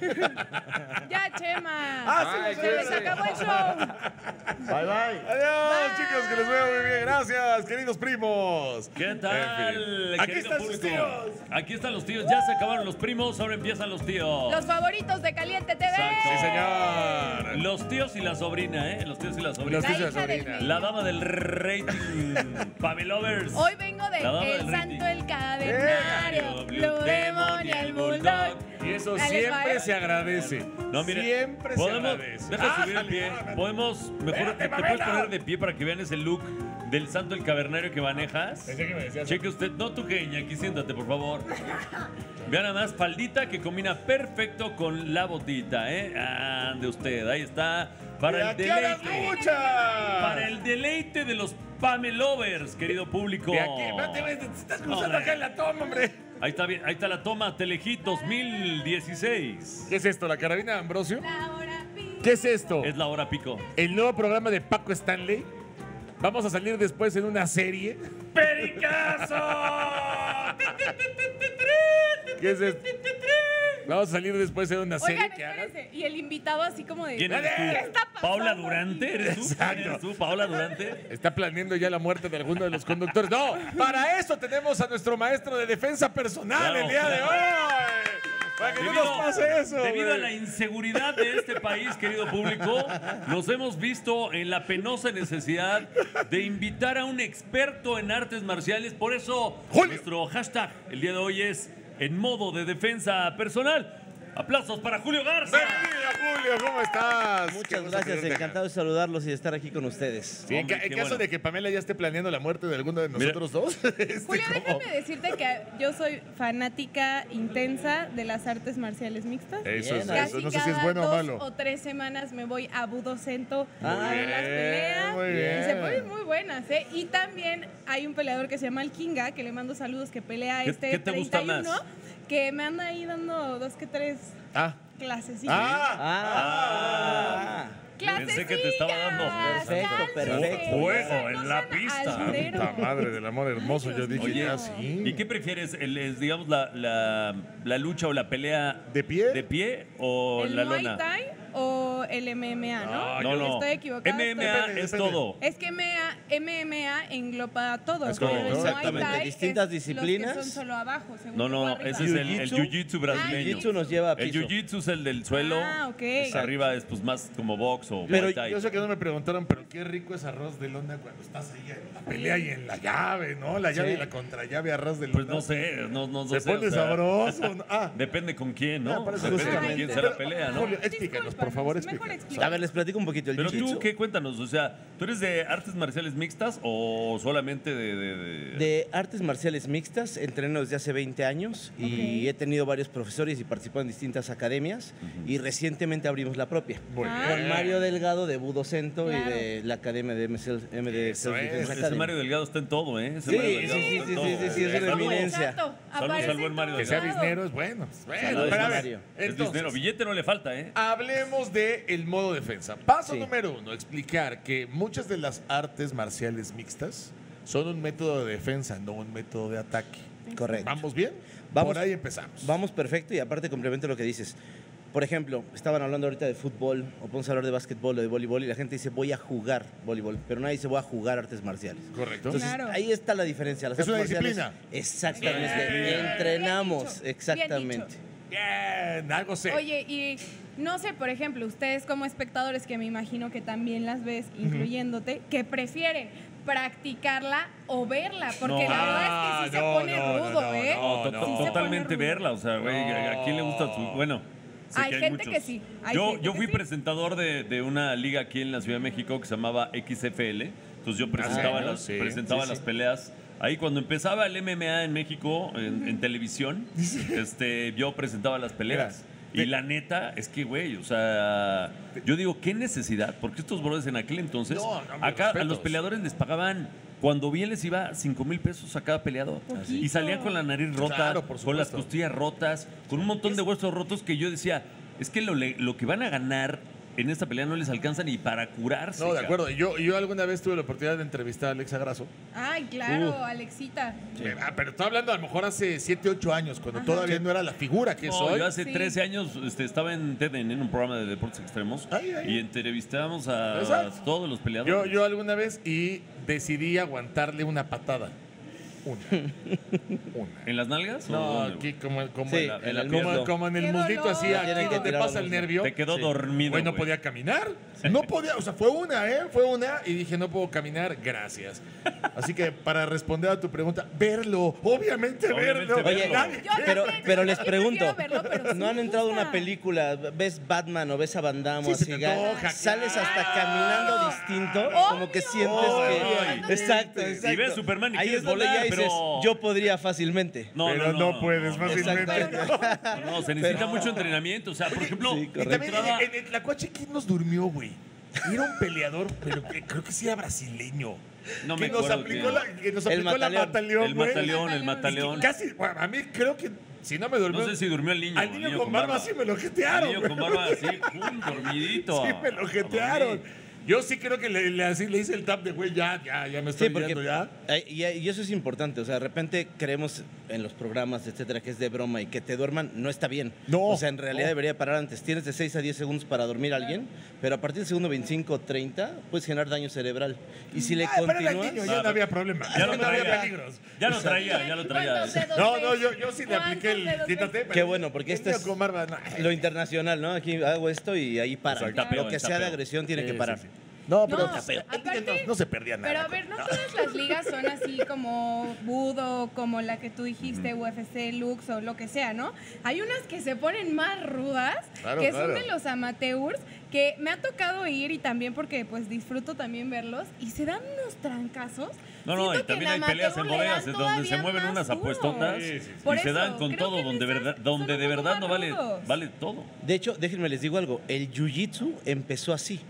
Ya, Chema. Ah, sí, Se les acabó el show. Bye, bye. Adiós, Bye. chicos, que les vaya muy bien. Gracias, queridos primos. ¿Qué En tal? fin. Aquí querido están sus tíos. Aquí están los tíos. Ya se acabaron los primos, ahora empiezan los tíos. Los favoritos de Caliente TV. Exacto. Sí, señor. Los tíos y la sobrina, ¿eh? Los tíos y la sobrina. Los La tíos y la hija del sobrina. La dama del rating. Pamelovers. Hoy vengo de La El Santo, el Cavernario, Blue Demon y el Bulldog. Y eso siempre se agradece. No, mire, siempre se podemos, agradece. deja subir el pie. Podemos, mejor Espérate, te puedes Pamela. poner de pie para que vean ese look del santo el cavernario que manejas. Pensé que me decías- Cheque usted, no tú que aquí siéntate, por favor. Vean nada más, faldita que combina perfecto con la botita, ¿eh? Ande usted, ahí está. ¡Y Para el la deleite. lucha! Para el deleite de los Pamelovers, querido público. De aquí, espérate, te estás cruzando Hombre. acá en la toma, hombre. Ahí está bien, ahí está la toma Telehit 2016. ¿Qué es esto, la carabina de Ambrosio? Ahora ¿Qué es esto? Es la hora pico. El nuevo programa de Paco Stanley. Vamos a salir después en una serie. ¡Pericazo! ¿Qué es esto? Vamos a salir después en una serie Oigan, que espérense. Y el invitado así como de... ¿Quién eres tú? ¿Qué está pasando ¿Paula aquí? Durante? ¿Eres tú? Exacto. ¿Eres tú, Paula Durante? Está planeando ya la muerte de alguno de los conductores. No, para eso tenemos a nuestro maestro de defensa personal Claro, el día de hoy. Para que no nos pase eso. debido a la inseguridad de este país, querido público, nos hemos visto en la penosa necesidad de invitar a un experto en artes marciales. Por eso, Julio. nuestro hashtag el día de hoy es en modo de defensa personal. Aplausos para Julio Garza. Bienvenido, Julio, ¿cómo estás? Muchas gracias, encantado de saludarlos y de estar aquí con ustedes. Sí, en, Hombre, caso bueno. de que Pamela ya esté planeando la muerte de alguno de nosotros dos. este, Julio, ¿cómo? déjame decirte que yo soy fanática intensa de las artes marciales mixtas. Eso, es, Bien, eso, Casi no sé si es cada bueno o dos malo. o tres semanas me voy a Budocento a ver las peleas. muy Y se bien. ponen muy buenas, ¿eh? Y también hay un peleador que se llama el Kinga, que le mando saludos, que pelea ¿Qué- este qué te gusta 31, más? Que me anda ahí dando dos que tres Ah, clases. ah, Ah, Pensé que te estaba dando. Perfecto, perfecto. Fuego en la pista. Santa madre del amor hermoso, yo dije, mío. ya sí. ¿Y qué prefieres? El, es, digamos, la, la, la lucha o la pelea ¿De pie? ¿De pie o ¿El la Muay lona? Thai o el MMA, no? Ah, No, no. Estoy equivocada. MMA Depende, es todo. Es que MMA, MMA engloba todo. Es pero correcto. el Muay Exactamente. Thai Distintas es disciplinas. Los que son solo abajo, según No, no, ese es el, el Jiu-jitsu. jiu-jitsu brasileño. Jiu-jitsu nos lleva a El piso. jiu-jitsu es el del suelo. Ah, ok. Arriba es pues más como box o Pero muay thai. Yo sé que no me preguntaron, pero qué rico es arroz de lona cuando estás ahí en la pelea y en la llave, ¿no? La llave Sí. y la contrallave arroz de lona. Pues no sé, no, no, no Se sé, pone o sea, sabroso. Ah, Depende con quién, Ah, ¿no? eso Depende con quién sea la pelea, ¿no? Julio, explícanos, por favor, explícanos. A ver, les platico un poquito. El Pero tú. ¿qué? Cuéntanos, o sea, ¿tú eres de artes marciales mixtas o solamente de...? de- de- De artes marciales mixtas, entreno desde hace 20 años y Ok. he tenido varios profesores y participado en distintas academias y recientemente abrimos la propia. Muy Ah. Con. Mario Delgado de Budocento Claro. y de la academia de MSL, MD Eso Self es. Ese. Mario Delgado está en todo, ¿eh? Ese Sí, Mario sí, Delgado sí, está en sí, todo. sí, sí, sí, es una eminencia. Saludos al buen en Mario todos Que sea lados. biznero es bueno. Bueno, Saludos, pero a ver, Mario. Es entonces, dinero, billete no le falta, ¿eh? Hablemos de el modo defensa. Paso Sí. número uno, explicar que muchas de las artes marciales mixtas son un método de defensa, no un método de ataque. Correcto. ¿Vamos bien? Vamos- Por ahí empezamos. Vamos perfecto y aparte complemento lo que dices. Por ejemplo, estaban hablando ahorita de fútbol o podemos hablar de básquetbol o de voleibol y la gente dice voy a jugar voleibol, pero nadie dice voy a jugar artes marciales. Correcto. Entonces Claro. ahí está la diferencia. Las Es una artes marciales- disciplina. Exactamente. Bien. Entrenamos. Bien dicho, bien Exactamente. dicho. Bien, algo sé. Oye, y no sé, por ejemplo, ustedes como espectadores, que me imagino que también las ves, incluyéndote, que prefieren practicarla o verla, porque No. la verdad es que sí se pone no, rudo, no, ¿eh? Sí Totalmente rudo. verla, o sea, güey, ¿a quién le gusta su...? Bueno, sé Hay que gente muchos. que sí, hay yo gente yo fui sí. presentador de, de una liga aquí en la Ciudad de México que se llamaba XFL, entonces yo presentaba, Ah, sí, las, sí, presentaba sí, las peleas. Ahí cuando empezaba el MMA en México, en, en televisión, este, yo presentaba las peleas. Mira, Y la neta es que, güey, o sea, yo digo, ¿qué necesidad? Porque estos brothers en aquel entonces, No, no, mis acá a los peleadores les pagaban, cuando bien les iba 5 mil pesos a cada peleador. Poquito. Y salían con la nariz rota, Claro, por con las costillas rotas, con un montón de huesos rotos que yo decía, es que lo, le- lo que van a ganar en esta pelea no les alcanza ni para curarse. No, de acuerdo. Yo, yo alguna vez tuve la oportunidad de entrevistar a Alexa Grasso. Ay, claro, Uh. Alexita. Ah, pero estoy hablando a lo mejor hace 7, 8 años, cuando todavía no era la figura que No, soy. yo hace Sí. 13 años este, estaba en TEDN, en un programa de deportes extremos, Ay, ay. y entrevistábamos a, Exacto. todos los Yo, peleadores. yo alguna vez y decidí aguantarle una patada. Una. Una. ¿En las nalgas? No, aquí como, como, Sí, en, la- en el como, en el ¡Qué muslito dolor! así, aquí donde pasa el nervio. Te quedó Sí. dormido. Güey, no podía caminar. No podía, o sea, fue una, ¿eh? Fue una y dije, no puedo caminar, gracias. Así que para responder a tu pregunta, verlo, obviamente, Obviamente verlo. Oye, Nadie- Yo pero, también, pero yo les también pregunto, verlo, pero sí ¿no han me entrado a una película, ves Batman o ves a Van Damme o Sí, se así, te ga- antoja, sales hasta caminando distinto, como que sientes Obvio. que... Exacto, exacto. Y ves Superman y Ahí quieres es donde volar, ya dices, pero- yo podría fácilmente. No, pero no, no, no, puedes fácilmente. No, no, se necesita mucho entrenamiento. O sea, por ejemplo, Sí, Y también en, en- en la coche, ¿quién nos durmió, güey? Era un peleador, pero que- creo que sí era brasileño. no me que nos aplicó, la, que nos El aplicó la mataleón. El mataleón, el mataleón. Casi, bueno, a mí creo que si no me durmió. No sé si durmió el niño. Al niño, con barba sí me lo jetearon. niño con barba así, pum, dormidito. Sí, me lo jetearon. Yo sí creo que le, le- así le hice el tap de güey, ya, ya, ya me estoy Sí, porque yendo ya. eh, y, y eso es importante, o sea, de repente creemos en los programas, etcétera, que es de broma y que te duerman no está bien. No, O sea, en realidad no. debería parar antes. Tienes de 6 a 10 segundos para dormir a alguien, pero a partir del segundo 25 o 30 puedes generar daño cerebral. Y si le Ah, pero era el continúas... niño, ya no había problema. Ya lo no había traía. peligros. Ya lo traía, ya lo traía. ¿Cuántos dedos No, no, yo, yo sí le apliqué el ¿Cuántos dedos quítate. pero Qué bueno, porque este niño es no. Lo internacional, ¿no? Aquí hago esto y ahí para. Lo que sea de agresión tiene Sí, que sí, parar. No, pero No, tapeo. aparte- no, no se perdía nada. Pero a ver, no todas las ligas son así como Budo, como la que tú dijiste, UFC, Lux o lo que sea, ¿no? Hay unas que se ponen más rudas, Claro, que claro. son de los amateurs, que me ha tocado ir y también porque pues disfruto también verlos y se dan unos trancazos. No, no, Siento y también hay peleas en bodegas donde se mueven unas duro. apuestotas Sí, sí, sí. Por y se dan con todo donde, verdad, donde de verdad no vale, vale todo. De hecho, déjenme les digo algo. El jiu-jitsu empezó así.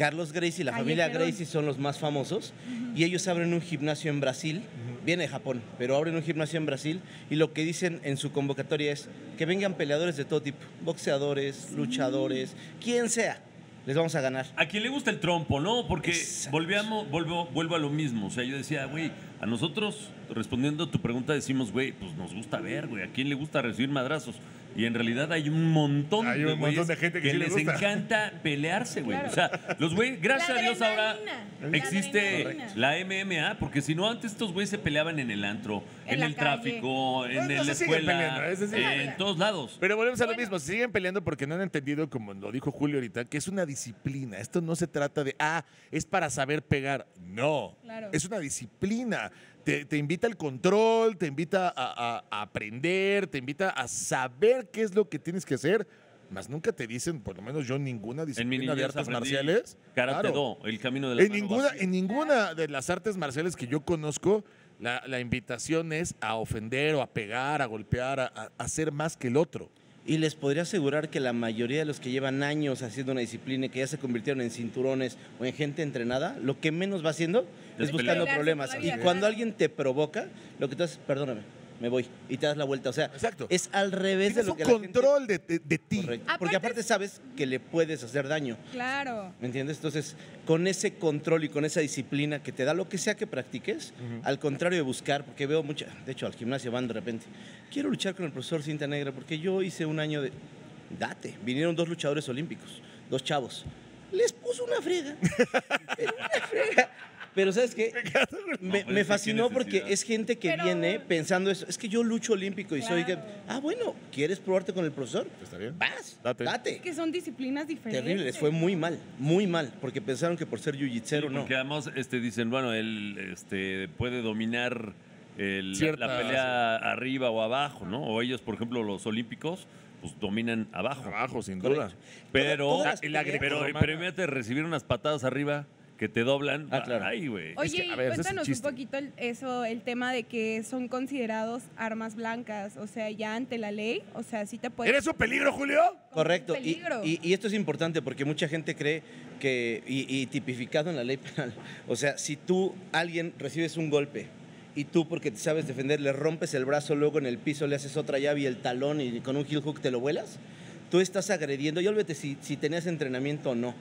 Carlos Gracie y la familia. Gracie son los más famosos y ellos abren un gimnasio en Brasil. Viene de Japón, pero abren un gimnasio en Brasil y lo que dicen en su convocatoria es que vengan peleadores de todo tipo, boxeadores, luchadores, quien sea, les vamos a ganar. A quien le gusta el trompo, ¿no? Porque volvíamos, vuelvo, vuelvo a lo mismo. O sea, yo decía, güey, a nosotros, respondiendo a tu pregunta, decimos, güey, pues nos gusta ver, güey. ¿A quién le gusta recibir madrazos? Y en realidad hay un montón Hay de montón de gente que sí les gusta. encanta pelearse, güey. Claro. O sea, los güeyes, gracias La a Dios ahora la existe la MMA, porque si no, antes estos güeyes se peleaban en el antro, En el calle. tráfico, en la escuela, peleando, ese sí. en todos lados. Pero volvemos a lo Bueno. mismo, se siguen peleando porque no han entendido, como lo dijo Julio ahorita, que es una disciplina. Esto no se trata de, ah, es para saber pegar. No, Claro. es una disciplina. Te, te invita al control, te invita a, a- a aprender, te invita a saber qué es lo que tienes que hacer. Más nunca te dicen, por lo menos yo, ninguna En disciplina de niñez artes marciales. Karate Claro. Do, el camino de la En ninguna, en ninguna de las artes marciales que yo conozco, la, la invitación es a ofender o a pegar, a golpear, a, ser más que el otro. Y les podría asegurar que la mayoría de los que llevan años haciendo una disciplina y que ya se convirtieron en cinturones o en gente entrenada, lo que menos va haciendo es buscando problemas. Y cuando alguien te provoca, lo que tú haces, perdóname, me voy y te das la vuelta. O sea, Exacto. es al revés de lo un que gente- control de, de- de ti. Correcto. Aparte Porque aparte es- sabes que le puedes hacer daño. Claro. ¿Me entiendes? Entonces, con ese control y con esa disciplina que te da lo que sea que practiques, al contrario de buscar, porque veo mucha, de hecho al gimnasio van de repente, quiero luchar con el profesor cinta negra porque yo hice un año de, date, vinieron dos luchadores olímpicos, dos chavos, les puso una friega, Pero una friega. Pero ¿sabes qué? Me, fascinó porque es gente que Pero- viene pensando eso. Es que yo lucho olímpico y soy Claro. ah, bueno, ¿quieres probarte con el profesor? Está bien. Vas, Date. date. Es que son disciplinas diferentes. Terrible, les fue muy mal, muy mal, porque pensaron que por ser jiu-jitsu Sí, no. Porque además este, dicen, bueno, él este, puede dominar el- Cierta- la pelea arriba o abajo, ¿no? O ellos, por ejemplo, los olímpicos, pues dominan abajo. Abajo, sin duda. Pero, Todas las peleas- pero imagínate recibir unas patadas arriba que te doblan. Ah, claro. Ay, güey. Oye, Es que, a y ver, ese es el cuéntanos un poquito el- eso, el tema de que son considerados armas blancas, o sea, ya ante la ley, o sea, sí te puedes... ¿Eres un peligro, Julio? Correcto. Y, peligro. y- y esto es importante porque mucha gente cree que, y, y tipificado en la ley penal, o sea, si tú, alguien, recibes un golpe y tú, porque te sabes defender, le rompes el brazo, luego en el piso le haces otra llave y el talón y con un heel hook te lo vuelas, tú estás agrediendo, y olvídate si, si tenías entrenamiento o no.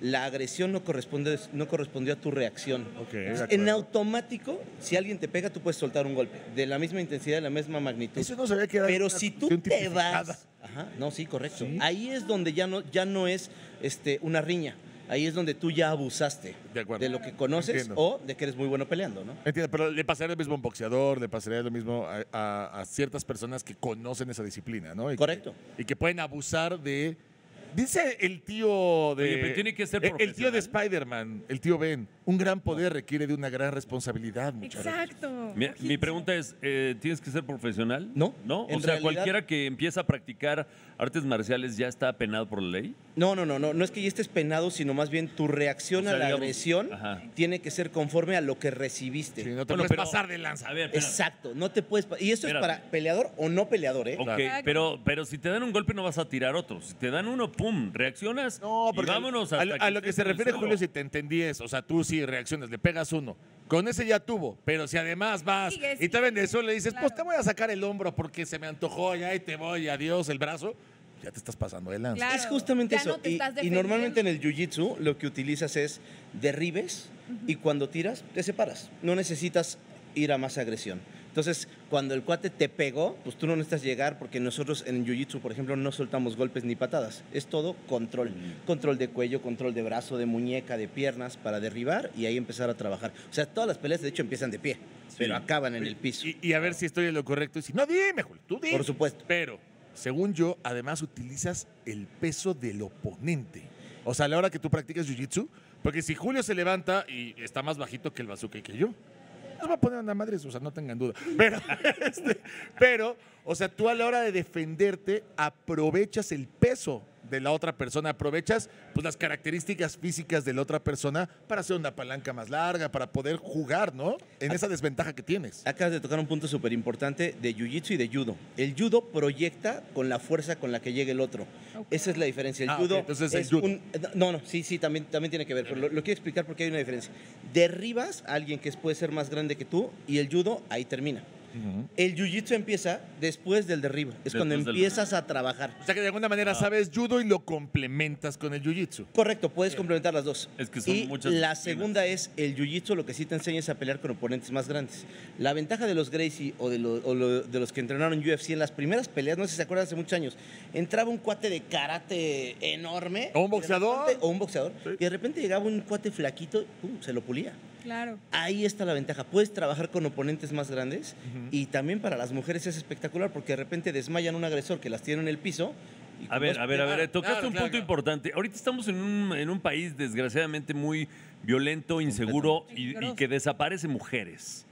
La agresión no, corresponde, no correspondió a tu reacción. Entonces, en automático, si alguien te pega, tú puedes soltar un golpe de la misma intensidad, de la misma magnitud. Eso no sabía que era Pero una si tú te vas. Ajá, no, sí, correcto. Sí. Ahí es donde ya no, ya no es este, una riña. Ahí es donde tú ya abusaste De acuerdo. lo que conoces Entiendo. o de que eres muy bueno peleando, ¿no? Entiendo, pero le pasaría lo mismo a un boxeador, le pasaría lo mismo a, a- a ciertas personas que conocen esa disciplina, ¿no? Y que- Correcto. y que pueden abusar de. Dice el tío de. Oye, pero tiene que ser el- El tío de. Spider-Man, el tío Ben. Un gran poder requiere de una gran responsabilidad, muchachos. Exacto. Mi, mi pregunta es, eh, ¿tienes que ser profesional? No, ¿No? O sea, realidad- cualquiera que empieza a practicar artes marciales ya está penado por la ley. No, no, no, no, no es que ya estés penado, sino más bien tu reacción O sea, a la digamos, agresión ajá. tiene que ser conforme a lo que recibiste. Sí, no te Bueno, puedes pero- pasar de lanza. A ver. Exacto, no te puedes... Y esto Espérame. es para peleador o no peleador, ¿eh? Ok, Claro. pero, pero si te dan un golpe no vas a tirar otro. Si te dan uno, pum, reaccionas No, porque vámonos a, a lo que se refiere. Julio, si te entendí es, o sea, tú sí reaccionas, le pegas uno. Con ese ya tuvo, pero si además vas y te ven eso, le dices, claro. pues te voy a sacar el hombro porque se me antojó, ya y te voy, adiós, el brazo, ya te estás pasando de lanza. Claro. Es justamente eso. no y, normalmente en el jiu-jitsu lo que utilizas es derribes y cuando tiras te separas. No necesitas ir a más agresión. Entonces, cuando el cuate te pegó, pues tú no necesitas llegar porque nosotros en jiu-jitsu, por ejemplo, no soltamos golpes ni patadas. Es todo control. Control de cuello, control de brazo, de muñeca, de piernas para derribar y ahí empezar a trabajar. O sea, todas las peleas de hecho empiezan de pie, pero acaban en el piso. Y, y a ver si estoy en lo correcto. Y si no, dime, Julio, tú dime. Por supuesto. Pero, según yo, además utilizas el peso del oponente. O sea, a la hora que tú practicas jiu-jitsu, porque si Julio se levanta y está más bajito que el bazooka y que yo, nos va a poner una madre, o sea, no tengan duda. Pero, este, pero, o sea, tú a la hora de defenderte aprovechas el peso de la otra persona, aprovechas pues las características físicas de la otra persona para hacer una palanca más larga, para poder jugar, ¿no? En esa desventaja que tienes. Acabas de tocar un punto súper importante de jiu-jitsu y de judo. El judo proyecta con la fuerza con la que llega el otro. Esa es la diferencia. El Ah, judo entonces el es judo. un- No, no, sí, sí, también, también tiene que ver. Pero lo, lo quiero explicar porque hay una diferencia. Derribas a alguien que es- puede ser más grande que tú y el judo ahí termina. El jiu-jitsu empieza después del derribo. Es cuando Después empiezas a trabajar. O sea que de alguna manera sabes judo y lo complementas con el jiu-jitsu. Correcto, puedes complementar las dos. Es que son y muchas la disciplinas. segunda es el jiu-jitsu, lo que sí te enseña es a pelear con oponentes más grandes. La ventaja de los Gracie o, de, lo- o lo- de los que entrenaron UFC en las primeras peleas, no sé si se acuerdan hace muchos años, entraba un cuate de karate enorme. O un boxeador. repente- o un boxeador. Sí. Y de repente llegaba un cuate flaquito, pum, se lo pulía. Claro. Ahí está la ventaja. Puedes trabajar con oponentes más grandes y también para las mujeres es espectacular porque de repente desmayan un agresor que las tiene en el piso. y A ver, a ver, a ver, Claro, tocaste claro, un claro, punto claro. importante. Ahorita estamos en un, en un país desgraciadamente muy violento, inseguro y, que desaparece mujeres.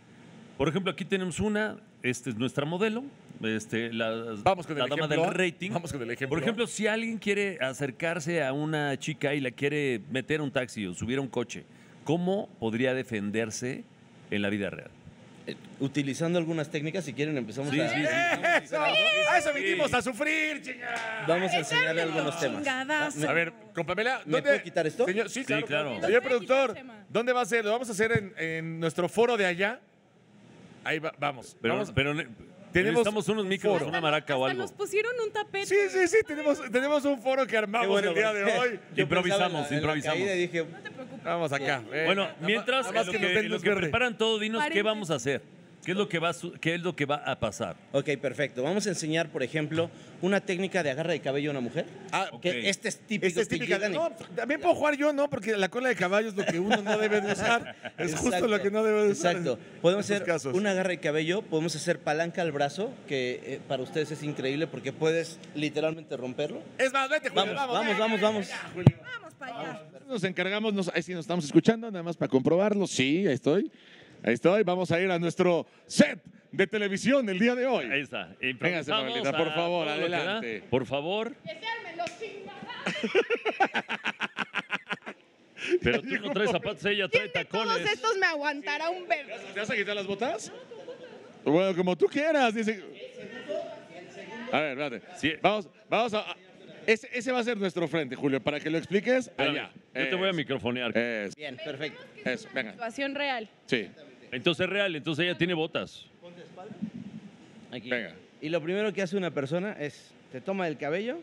Por ejemplo, aquí tenemos una, esta es nuestra modelo, este, la, Vamos con la el dama ejemplo. del rating. Vamos con el ejemplo. Por ejemplo, si alguien quiere acercarse a una chica y la quiere meter a un taxi o subir a un coche, ¿cómo podría defenderse en la vida real? Eh, Utilizando algunas técnicas, si quieren empezamos Sí, a... sí, sí. ¡Eso! ¡A eso vinimos a sufrir, chinga! Vamos a enseñarle algunos temas. A ver, con Pamela, ¿Me ¿dónde? puedo quitar esto? Señor- sí, Sí, claro. claro. Señor productor. ¿dónde va a ser? ¿Lo vamos a hacer en, en nuestro foro de allá? Ahí va- vamos. Pero, vamos. pero Tenemos necesitamos unos micros, foro. una maraca o Hasta algo. nos pusieron un tapete. Sí, sí, sí, tenemos, tenemos un foro que armamos bueno, el día de hoy. Improvisamos, en la- en la improvisamos. y dije, No te preocupes. Vamos acá. eh. Bueno, mientras en lo que nos que, en lo preparan todo, dinos qué 40. vamos a hacer. ¿Qué es lo que va a, qué es lo que va a pasar? ok, perfecto. Vamos a enseñar, por ejemplo, una técnica de agarra de cabello a una mujer. Ah, Ok. Que este es típico. Esta es y- No, también puedo jugar yo, ¿no? Porque la cola de caballo es lo que uno no debe de usar. Es justo Exacto, lo que no debe de usar. Exacto. Podemos hacer casos. una agarra de cabello, podemos hacer palanca al brazo, que eh, para ustedes es increíble porque puedes literalmente romperlo. Es más, vete, Julio, Vamos, vamos. vamos, vamos, vamos. Vamos para allá. Nos encargamos, nos, ahí sí nos estamos escuchando, nada más para comprobarlo. Sí, ahí estoy. Ahí estoy. Vamos a ir a nuestro set de televisión el día de hoy. Ahí está. Véngase, Improvisamos Pablita, a por favor, da. adelante. Por favor. Que se armen los chingadazos. Pero tú no traes zapatos, ella trae ¿Quién de todos tacones. estos me aguantará un verbo? ¿Te vas a quitar las botas? Bueno, como tú quieras. Dice. A ver, espérate. Sí. Vamos, vamos a. Ese, ese va a ser nuestro frente, Julio, para que lo expliques allá. Yo te voy a microfonear. Eso, Bien, perfecto. eso, venga. Situación real. Sí, Entonces es real, entonces ella tiene botas. Aquí. venga. Y lo primero que hace una persona es, te toma el cabello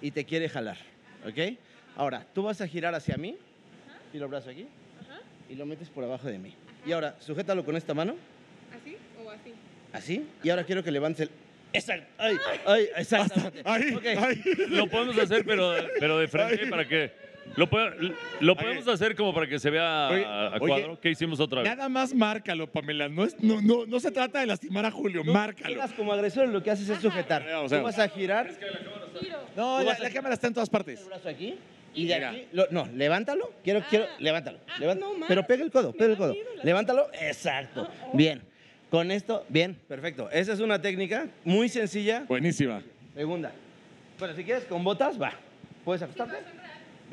y te quiere jalar, ¿ok? Ahora, tú vas a girar hacia mí, y los brazos aquí, y lo metes por abajo de mí. Y ahora, sujétalo con esta mano, ¿Así o así? así, y ahora quiero que levantes el... Exacto, ay, ay, exactamente. Ahí, Ok. ahí. Lo podemos hacer, pero, pero de frente para que. Lo, puede- lo podemos hacer como para que se vea Oye, a, a oye, cuadro. ¿Qué hicimos otra vez? Nada más márcalo, Pamela. No, es, no, no, no se trata de lastimar a Julio, No, márcalo. como agresor, lo que haces es sujetar. Vamos, Tú vamos. vas a girar. No, Tú la, vas a- la cámara está en todas partes. el brazo aquí y de Mira. aquí, lo- no, levántalo, quiero, quiero, Ah. levántalo, Ah, levanta- no pero pega el codo, pega el codo, la- levántalo, exacto, Ah, oh. bien, con esto, bien, perfecto, esa es una técnica muy sencilla, Buenísima. segunda, bueno, si quieres con botas, va, ¿puedes acostarte?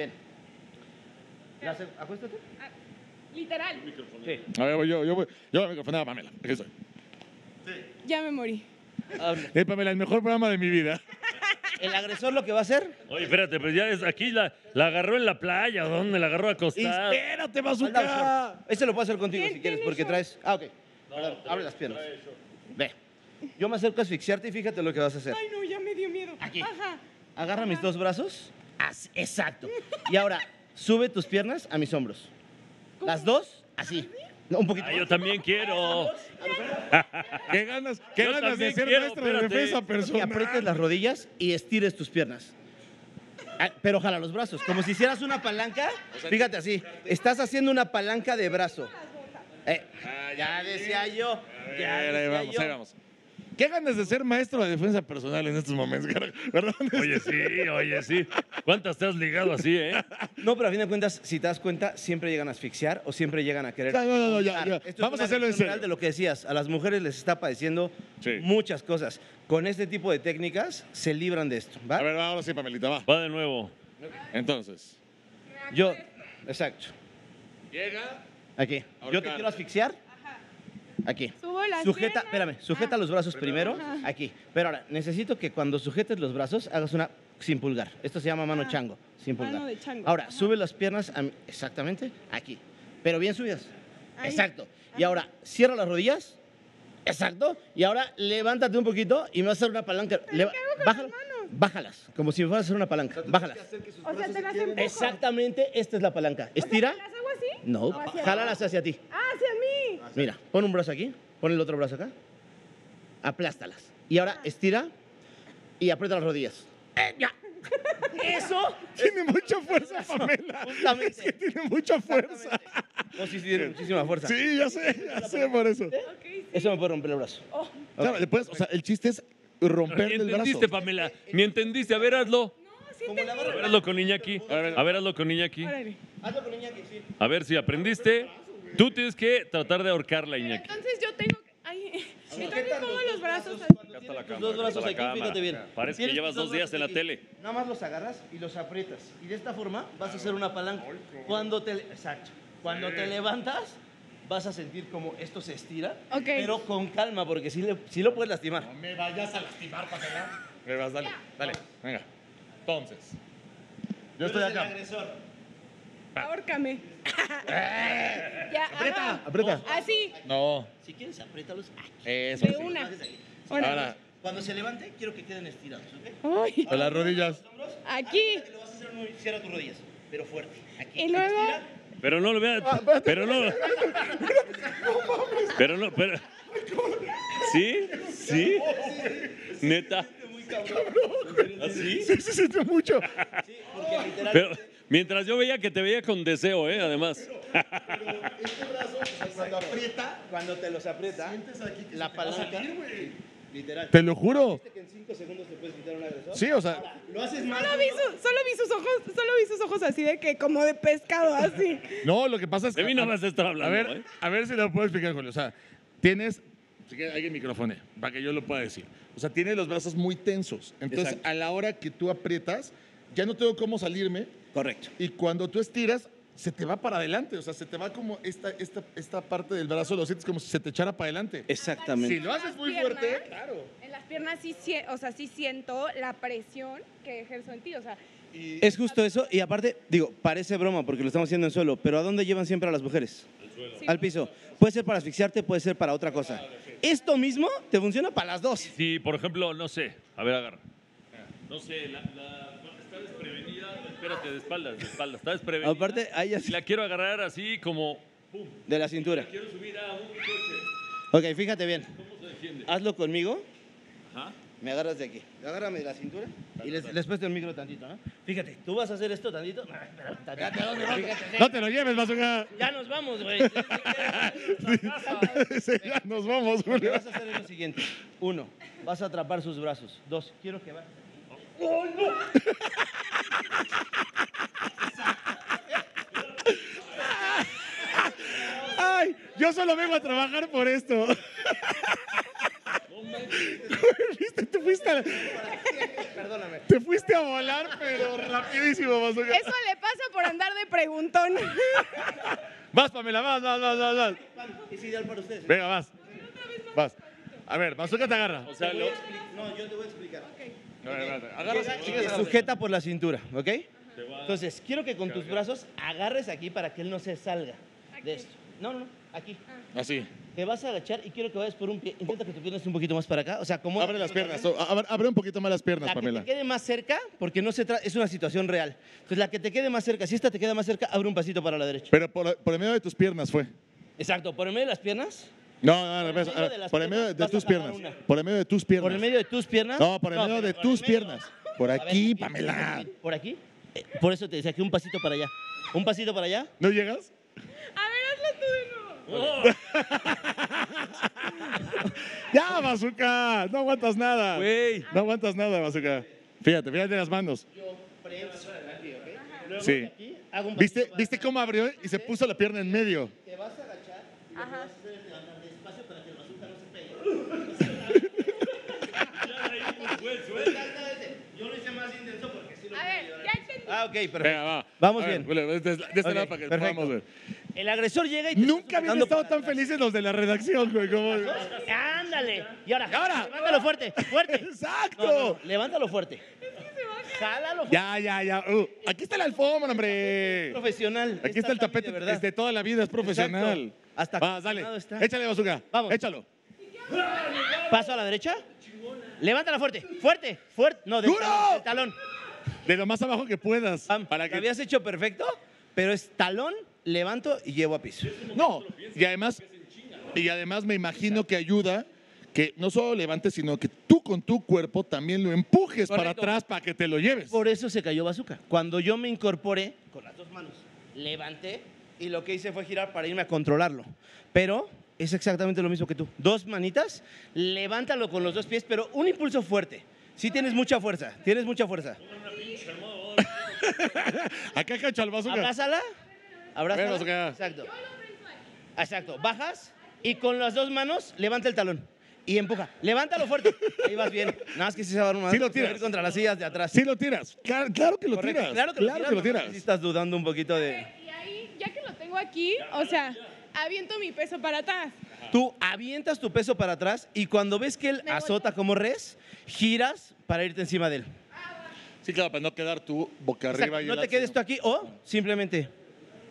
Ven, La se- acuéstate, Ah, literal. sí, A ver, voy yo, yo voy, yo voy a Pamela. Aquí estoy. Ya me morí. Eh, Pamela, el mejor programa de mi vida. el agresor lo que va a hacer, Oye, espérate, pues ya es aquí la, la agarró en la playa, ¿o ¿dónde? La agarró acostada. Espérate, bazooka. Este lo puedo hacer contigo ¿Quién si quieres, porque short? traes. Ah, ok. Perdón, abre las piernas. Ve. Yo me acerco a asfixiarte y fíjate lo que vas a hacer. Ay, no, ya me dio miedo. Aquí. Ajá. Agarra mis dos brazos. Así, exacto. Y ahora, sube tus piernas a mis hombros. Las dos, así. No, un poquito. Ah, yo también quiero. Qué ganas, qué Yo ganas de también ser quiero, maestro de espérate. defensa Que personal. aprietes las rodillas y estires tus piernas. Ah, Pero jala los brazos, como si hicieras una palanca. Fíjate así, estás haciendo una palanca de brazo. Eh, ya decía yo. Ya Ahí decía vamos, yo. ahí vamos. Qué ganas de ser maestro de defensa personal en estos momentos. Perdón. Oye, sí, oye, sí. ¿Cuántas te has ligado así, eh? No, pero a fin de cuentas, si te das cuenta, siempre llegan a asfixiar o siempre llegan a querer. No, no, no, ya, ahorcar. ya. Esto es Vamos una a hacerlo en serio. de lo que decías. A las mujeres les está padeciendo Sí. muchas cosas. Con este tipo de técnicas se libran de esto. ¿va? A ver, ahora sí, Pamelita, va. Va de nuevo. Entonces. Yo, exacto. Llega. Aquí. Yo te Ahorcar. quiero asfixiar. Aquí. Subo las Sujeta, piernas. espérame, sujeta Ah. los brazos primero, aquí. Pero ahora, necesito que cuando sujetes los brazos hagas una sin pulgar. Esto se llama mano Ah, chango, sin mano pulgar. de chango, Ahora, ajá. sube las piernas a mi- exactamente aquí. Pero bien subidas. Ahí. Exacto. Y ahora, cierra las rodillas. Exacto. Y ahora, levántate un poquito y me vas a hacer una palanca. Leva- ¿qué hago con bájala- las manos? Bájalas, como si fueras a hacer una palanca. Bájalas. O sea, te las empujo. Exactamente, esta es la palanca. Estira. O sea, ¿Las hago así? No, ¿O hacia jálalas hacia ti. Ah, hacia. Mira, pon un brazo aquí, pon el otro brazo acá. Aplástalas. Y ahora estira y aprieta las rodillas. Eh, ya. Eso. Tiene mucha fuerza, Pamela. Justamente. Es que tiene mucha fuerza. Oh, sí, sí, tiene muchísima fuerza. Sí, ya sé, ya sé por eso. Sí. Eso me puede romper el brazo. Oh, Claro, después, o sea, el chiste es romper el brazo. entendiste, Pamela. Ni entendiste. A ver, hazlo. no, sí la A ver, hazlo con Iñaki. A ver. A ver, hazlo con Iñaki. Hazlo con Iñaki, sí. A ver si aprendiste. Tú tienes que tratar de ahorcarla, Iñaki. Entonces yo tengo que... Ay, entonces pongo los brazos así. Acá está la cámara, dos acá brazos aquí, fíjate bien. Parece que llevas dos días en la tele. Nada más los agarras y los aprietas. Y de esta forma vas a hacer una palanca. Cuando te, exacto. Cuando te levantas, vas a sentir como esto se estira. Ok. Pero con calma, porque si, le, sí lo puedes lastimar. No me vayas a lastimar, Pamela. Me vas, dale, dale. Venga. Entonces. Yo estoy eres el acá. agresor. Ahórcame. ya, Aprieta, ajá. aprieta. Así, No. Si quieres, apriétalos aquí. Eso de sí. una. Órale. Ahora, Cuando se levante, quiero que queden estirados, ¿ok? Ay, con las rodillas. Hombros, Aquí. que lo vas a hacer muy... Cierra tus rodillas, pero fuerte. Aquí. Y luego- Estira. Pero no lo veas. Pero no. Pero no. Pero... ¿Sí? ¿Sí? Neta. ¿Así? Sí, se siente mucho. Sí, porque literal... Pero mientras yo veía que te veía con deseo, ¿eh? Además. Este brazo, o sea, cuando aprieta, cuando te los aprieta, la palanca, literal. Te lo juro. ¿Viste que en 5 segundos te puedes quitar un agresor? Sí, o sea, Ahora, lo haces más. Solo vi, su- solo vi sus ojos, solo vi sus ojos así de que como de pescado, así. no, lo que pasa es que. De mí no vas a estar hablando, A ver, ¿eh? a ver si lo puedo explicar, Julio. O sea, tienes. Si quieres, alguien micrófono para que yo lo pueda decir. O sea, tienes los brazos muy tensos. Entonces, Exacto. a la hora que tú aprietas, ya no tengo cómo salirme. Correcto. Y cuando tú estiras, se te va para adelante. O sea, se te va como esta, esta, esta parte del brazo, lo sientes como si se te echara para adelante. Exactamente. Si lo haces muy Piernas. fuerte, claro. En las piernas sí, o sea, sí siento la presión que ejerzo en ti, o sea, Es justo eso, y aparte, digo, parece broma porque lo estamos haciendo en suelo, pero ¿a dónde llevan siempre a las mujeres? sí. Al piso. Puede ser para asfixiarte, puede ser para otra cosa. Esto mismo te funciona para las dos. Si, por ejemplo, no sé. A ver, agarra. No sé, la, la- espérate, de espaldas, de espaldas. Está desprevenida. Aparte, ahí Y así, la quiero agarrar así como. ¡Pum! de la cintura. Quiero subir a un coche. Ok, fíjate bien. ¿Cómo se defiende? Hazlo conmigo. Ajá. Me agarras de aquí. Agárrame de la cintura y les, les puesto el micro tantito, ¿no? Fíjate, tú vas a hacer esto tantito. No, espera, tantito. Fíjate, No te lo lleves, bazooka. Ya nos vamos, güey. Sí, ya nos vamos, Lo que vas a hacer es lo siguiente. Uno, vas a atrapar sus brazos. Dos, quiero que bajes. Ay, yo solo vengo a trabajar por esto. ¿Viste? Te fuiste, a, Perdóname. te fuiste a volar, pero rapidísimo, bazooka. Eso le pasa por andar de preguntón. Vas, Pamela, vas, vas, vas, vas, vas. Es ideal para ustedes. Venga, vas. Vas. A ver, bazooka te agarra. O sea, lo, No, yo te voy a explicar. A sujeta por la cintura, ¿ok? Entonces, quiero que con tus brazos agarres aquí para que él no se salga de esto. No, no, no, aquí. Así. Te vas a agachar y quiero que vayas por un pie. Intenta que tu pierna esté un poquito más para acá. O sea, como. Abre las piernas. abre, abre un poquito más las piernas, La que Pamela. te quede más cerca, porque no se tra- es una situación real. Entonces, la que te quede más cerca, si esta te queda más cerca, abre un pasito para la derecha. Pero por, por el medio de tus piernas fue. Exacto, por el medio de las piernas. No, no, al revés. Por el medio de las Por el medio de, tus piernas. Por el medio de tus piernas. Por el medio de tus piernas. No, por el medio de tus piernas. Por aquí, Pamela. ¿Por aquí? Eh, Por eso te decía que un pasito para allá. Un pasito para allá. ¿No llegas? A ver, hazlo tú de nuevo. ¡Oh! Ya, bazooka. No aguantas nada. Güey. No aguantas nada, bazooka. Fíjate, fíjate las manos. Sí. Un pasito ¿Viste, ¿Viste cómo abrió y se puso la pierna en medio? Te vas a agachar y lo que vas a hacer es levantar despacio para que el bazooka no se pegue. Exactamente. Yo lo hice más intenso porque sí lo A ver, ya entendí. Ah, ok, perfecto. Venga, va. Vamos A ver, bien. De, de este Ok, lado para que perfecto. podamos ver. El agresor llega y te Nunca habían estado tan atrás. felices los de la redacción, güey. como- ¡Ándale! Y ahora, ¿Y ahora? levántalo fuerte, fuerte. ¡Exacto! No, no, no, levántalo fuerte. Jálalo fuerte. Ya, ya, ya. Uh, aquí está la alfombra, hombre. Profesional. Aquí está el tapete de verdad. es de toda la vida, es profesional. Exacto. Hasta Vas, dale. está. Échale, bazooka. Vamos. Échalo. Paso a la derecha. Levántala fuerte, fuerte, fuerte. No, del ¡Duro! talón, del talón. De lo más abajo que puedas. Pam, para Lo que... habías hecho perfecto, pero es talón, levanto y llevo a piso. No, y además, y además me imagino que ayuda que no solo levantes, sino que tú con tu cuerpo también lo empujes para atrás para que te lo lleves. Por eso se cayó Bazooka. Cuando yo me incorporé con las dos manos, levanté y lo que hice fue girar para irme a controlarlo. Pero es exactamente lo mismo que tú. Dos manitas, levántalo con los dos pies, pero un impulso fuerte. Sí tienes mucha fuerza, tienes mucha fuerza. Acá cacho al bazooka. Abrázala. Abrázala. Exacto. Exacto. Bajas y con las dos manos levanta el talón. Y empuja. Levántalo fuerte. Ahí vas bien. Nada más que si se va a dar una Sí lo tiras. contra las sillas de atrás. Sí lo tiras. Claro, claro que lo Correcto. tiras. Claro que lo tiras. lo nomás tiras. que sí estás dudando un poquito de... Y ahí, ya que lo tengo aquí, o sea, aviento mi peso para atrás. Tú avientas tu peso para atrás y cuando ves que él Me azota como res, giras para irte encima de él. Sí, claro, para no quedar tú boca Exacto, arriba. y no te quedes tú aquí o simplemente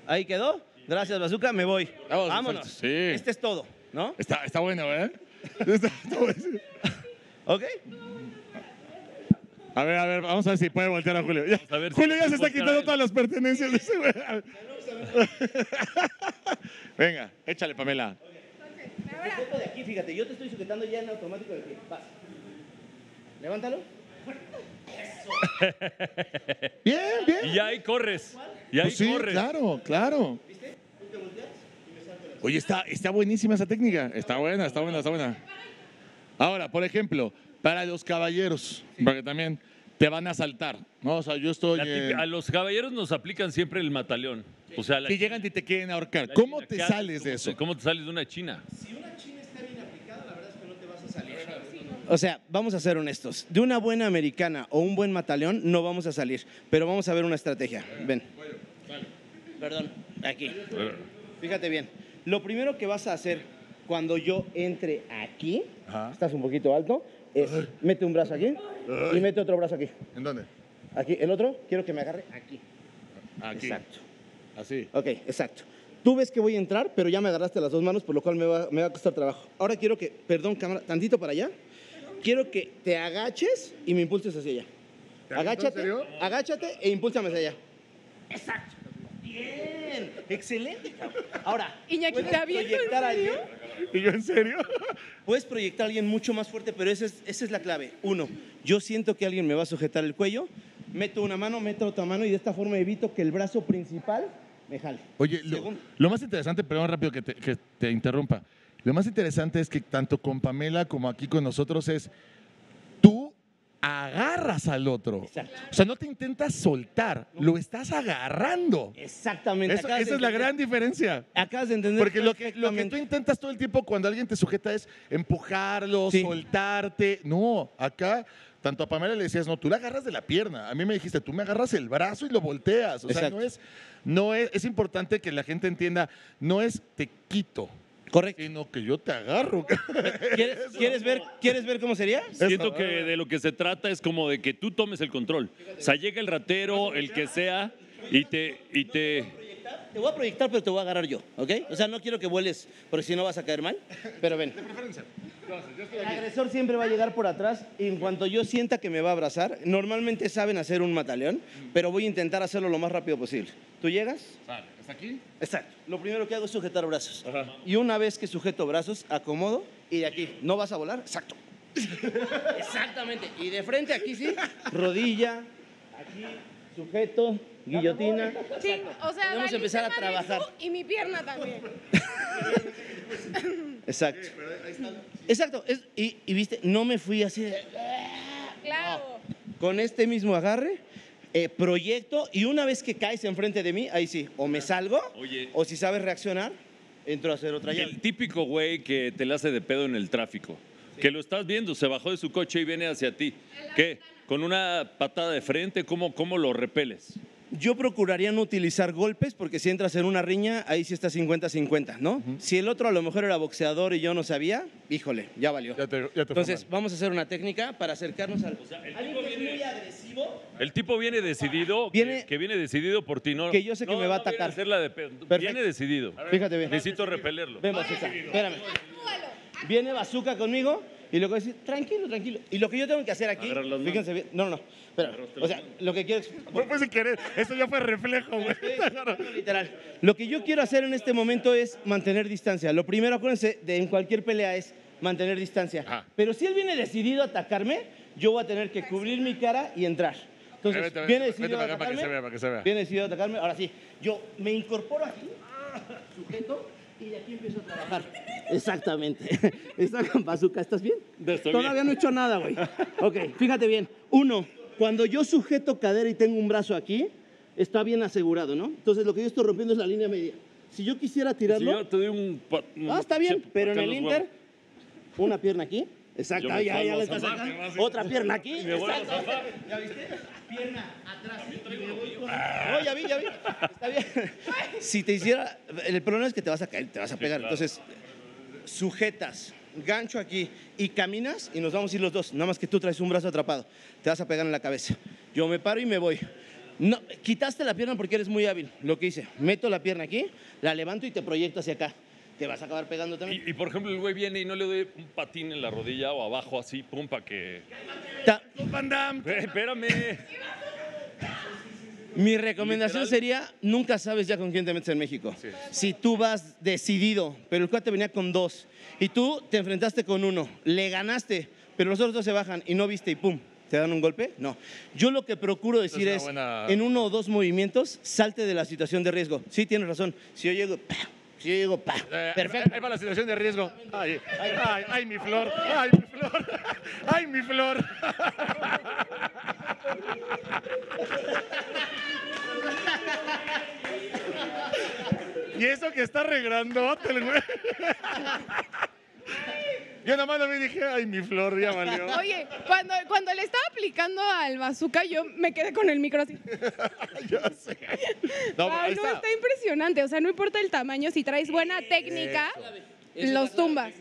ahí quedó. Gracias, Bazooka, me voy. Vamos, Vámonos. sí. Este es todo, ¿no? Está, está bueno, ¿eh? Está- está bueno. ¿Ok? A ver, a ver, vamos a ver si puede voltear a Julio. Ya, a ver si Julio ya se está quitando todas las pertenencias de ese güey. Venga, échale, Pamela. Sujeto de aquí, fíjate, yo te estoy sujetando ya en automático de aquí. Vas. Levántalo. Bien, bien. Y ya ahí corres. Y ahí Pues sí, corres. claro, claro. Oye, está, está buenísima esa técnica. Está buena, está buena, está buena. Ahora, por ejemplo, para los caballeros, porque también te van a saltar, ¿no? O sea, yo estoy... En- a los caballeros nos aplican siempre el mataleón. O sea, la Si llegan y te quieren ahorcar, la ¿cómo china, te ¿qué haces? sales de ¿Cómo eso? ¿Cómo te sales de una china? O sea, vamos a ser honestos. De una buena americana o un buen mataleón no vamos a salir, pero vamos a ver una estrategia. Ven. Perdón, aquí. Fíjate bien. Lo primero que vas a hacer cuando yo entre aquí, Ajá. estás un poquito alto, es mete un brazo aquí y mete otro brazo aquí. ¿En dónde? Aquí, el otro, quiero que me agarre aquí. Aquí. Exacto. Así. Ok, exacto. Tú ves que voy a entrar, pero ya me agarraste las dos manos, por lo cual me va, me va a costar trabajo. Ahora quiero que, perdón, cámara, tantito para allá. Quiero que te agaches y me impulses hacia allá. Agáchate, serio? agáchate e impúlsame hacia allá. Exacto. Bien, excelente, cabrón. Ahora, Iñaki, ¿puedes ¿te aviento en proyectar a serio? alguien? ¿Y yo en serio? Puedes proyectar a alguien mucho más fuerte, pero esa es, esa es la clave. Uno, yo siento que alguien me va a sujetar el cuello, meto una mano, meto otra mano y de esta forma evito que el brazo principal me jale. Oye, lo, Segundo. lo más interesante, perdón rápido que te, que te interrumpa, lo más interesante es que tanto con Pamela como aquí con nosotros es, agarras al otro. Exacto. O sea, no te intentas soltar, lo estás agarrando. Exactamente. Eso- esa de es la gran diferencia. Acabas de entender. Porque lo que, lo que tú intentas todo el tiempo cuando alguien te sujeta es empujarlo, Sí. soltarte. No, acá, tanto a Pamela le decías, no, tú la agarras de la pierna. A mí me dijiste, tú me agarras el brazo y lo volteas. O sea, no es, no es, es importante que la gente entienda, no es te quito, Correcto. sino que yo te agarro. ¿Quieres, quieres ver, ¿Quieres ver cómo sería? Siento que de lo que se trata es como de que tú tomes el control. O sea, llega el ratero, el que sea, y te, y te, Te voy a proyectar, pero te voy a agarrar yo, ¿ok? O sea, no quiero que vueles, porque si no vas a caer mal. Pero ven. El agresor siempre va a llegar por atrás y en cuanto yo sienta que me va a abrazar, normalmente saben hacer un mataleón, pero voy a intentar hacerlo lo más rápido posible. ¿Tú llegas? ¿Está aquí? Exacto. Lo primero que hago es sujetar brazos. Y una vez que sujeto brazos, acomodo y de aquí. ¿No vas a volar? Exacto. Exactamente. Y de frente aquí sí. Rodilla, aquí, sujeto, guillotina. Sí, o sea, Podemos valiste empezar a trabajar. Y mi pierna también. Exacto. Exacto. es- y, y viste, no me fui así de- Claro. Con este mismo agarre, eh, proyecto y una vez que caes enfrente de mí, ahí sí, o me salgo, Oye. o si sabes reaccionar, entro a hacer otra llave. el típico güey que te la hace de pedo en el tráfico. Que lo estás viendo, se bajó de su coche y viene hacia ti. ¿Qué? ¿Con una patada de frente? ¿Cómo, cómo lo repeles? Yo procuraría no utilizar golpes porque si entras en una riña, ahí sí está 50-50, ¿no? Si el otro a lo mejor era boxeador y yo no sabía, híjole, ya valió. Ya te, ya te Entonces, vamos a hacer una técnica para acercarnos al... el Alguien tipo que es viene- muy agresivo, El tipo viene decidido, Viene- que, que viene decidido por ti, ¿no? Que yo sé que no, me va a no viene atacar. hacerla de pedo. Perfecto. Viene decidido. fíjate bien. Necesito repelerlo. Ven, Bazooka, espérame. Viene Bazooka conmigo y luego decir, tranquilo, tranquilo. Y lo que yo tengo que hacer aquí, fíjense bien, no, no, no, espera. O sea, lo que quiero... Fue, fue sin querer, eso ya fue reflejo, güey. Literal. Lo que yo quiero hacer en este momento es mantener distancia. Lo primero, acuérdense, de en cualquier pelea es mantener distancia. Ajá. Pero si él viene decidido a atacarme, yo voy a tener que cubrir mi cara y entrar. Entonces, Vete, vete, viene vete decidido a para acá para que atacarme. se vea, para que se vea. Viene decidido a atacarme. Ahora sí, yo me incorporo aquí, sujeto, y de aquí empiezo a trabajar. Exactamente. Con bazooka, ¿estás bien? Estoy Todavía bien. no he hecho nada, güey. Ok, fíjate bien. Uno, cuando yo sujeto cadera y tengo un brazo aquí, está bien asegurado, ¿no? Entonces lo que yo estoy rompiendo es la línea media. Si yo quisiera Si tirarlo, yo te doy un... un ah, está bien, pero en el Inter, una pierna aquí. Exacto, ya, ya vuelvo le a estás sacando. Otra pierna aquí. exacto. ¿Ya viste? Pierna atrás. Oh, ya vi, ya vi. Está bien. Si te hiciera. El problema es que te vas a caer, te vas a pegar. claro. Entonces, sujetas, gancho aquí y caminas y nos vamos a ir los dos. Nada más que tú traes un brazo atrapado. Te vas a pegar en la cabeza. Yo me paro y me voy. No, quitaste la pierna porque eres muy hábil. Lo que hice, meto la pierna aquí, la levanto y te proyecto hacia acá. Te vas a acabar pegando también. Y, y, por ejemplo, el güey viene y no le doy un patín en la rodilla o abajo así, pum, para que... Ta-. Eh, espérame. Mi recomendación Literal. sería, nunca sabes ya con quién te metes en México. Si tú vas decidido, pero el cuate venía con dos, y tú te enfrentaste con uno, le ganaste, pero los otros dos se bajan y no viste y pum, te dan un golpe, no. Yo lo que procuro decir es, buena- en uno o dos movimientos, salte de la situación de riesgo. Sí, tienes razón. Si yo llego, pa, si yo llego, pa, Eh, perfecto. Ahí va la situación de riesgo. Ay, ay, ay, ay, mi flor. Ay, mi flor. Ay, mi flor. Y eso que está regrandote el güey. Yo nomás lo vi y dije, ay, mi flor, ya valió. Oye, cuando, cuando le estaba aplicando al bazooka, yo me quedé con el micro así. Ya sé. No, Ay, no, está. está impresionante. O sea, no importa el tamaño, si traes buena técnica, los tumbas.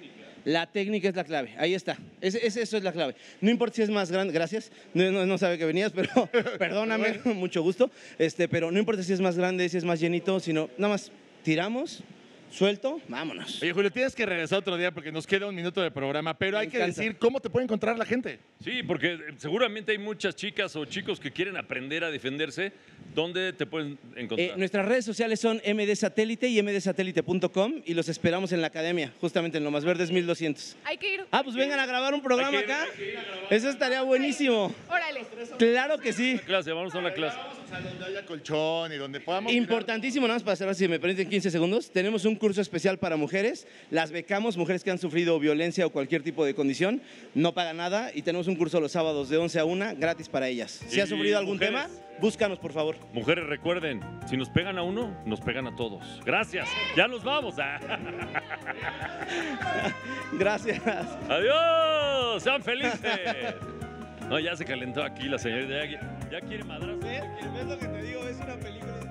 La técnica es la clave, ahí está. Ese- eso es la clave. No importa si es más grande, gracias. No, no, no sabe que venías, pero perdóname, mucho gusto. Este, pero no importa si es más grande, si es más llenito, sino nada más tiramos, suelto, vámonos. Oye, Julio, tienes que regresar otro día porque nos queda un minuto de programa, pero Me hay que decir cómo te puede encontrar la gente. Sí, porque eh, seguramente hay muchas chicas o chicos que quieren aprender a defenderse. ¿Dónde te pueden encontrar? Eh, nuestras redes sociales son MD Satélite y mdsatélite.com y los esperamos en la academia, justamente en Lomas Verdes 1200. Hay que ir. Ah, pues vengan a grabar un programa ir, acá. Eso estaría buenísimo. Órale. Claro que sí. clase, vamos a una clase. Sea, donde haya colchón y donde podamos... Importantísimo, nada más para cerrar, si me permiten 15 segundos. Tenemos un curso especial para mujeres. Las becamos, mujeres que han sufrido violencia o cualquier tipo de condición. No pagan nada. Y tenemos un curso los sábados de 11 a 1, gratis para ellas. Si has sufrido algún mujeres. tema, búscanos, por favor. Mujeres, recuerden, si nos pegan a uno, nos pegan a todos. Gracias. Ya nos vamos. ah. Gracias. Adiós. Sean felices. No, ya se calentó aquí la señorita. Ya, ya quiere madrazo. ¿Ves lo que te digo? Es una película.